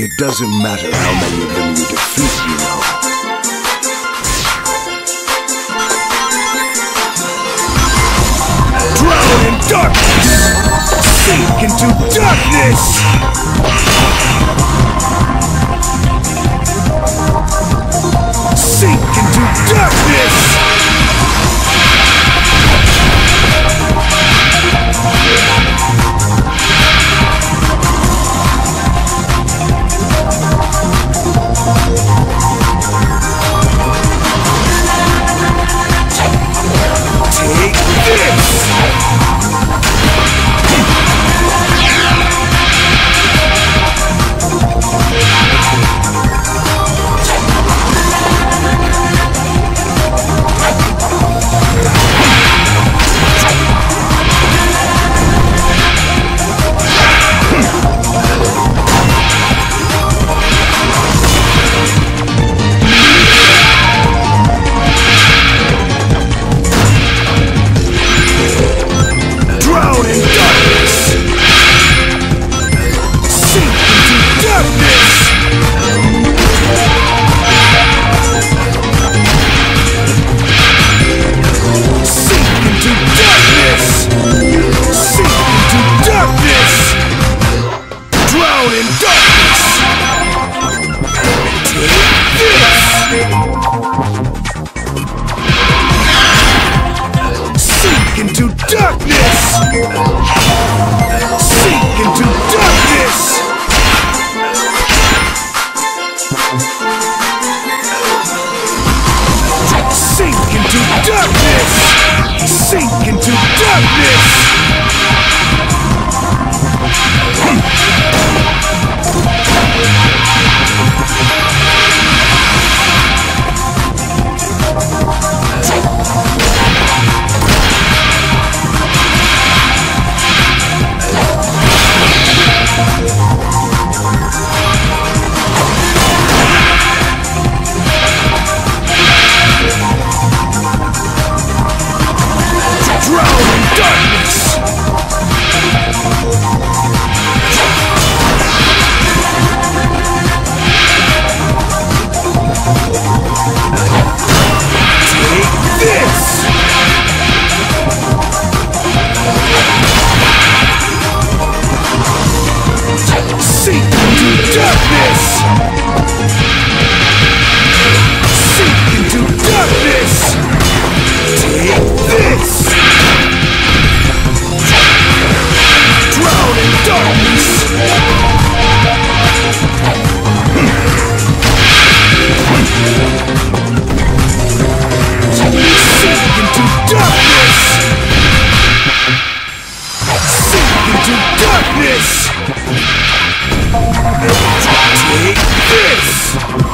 It doesn't matter how many of them you defeat, you know. Drown in darkness! Sink into darkness! Sink into darkness! Sink into darkness! Sink into darkness! Take this!